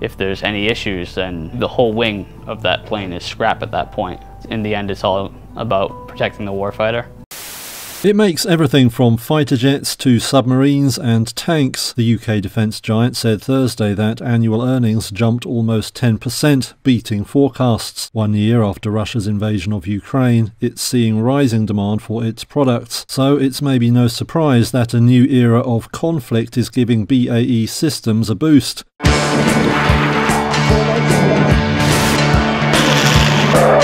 if there's any issues, then the whole wing of that plane is scrap at that point. In the end, it's all about protecting the warfighter. It makes everything from fighter jets to submarines and tanks. The UK defence giant said Thursday that annual earnings jumped almost 10%, beating forecasts. One year after Russia's invasion of Ukraine, it's seeing rising demand for its products. So it's maybe no surprise that a new era of conflict is giving BAE Systems a boost. Thank you.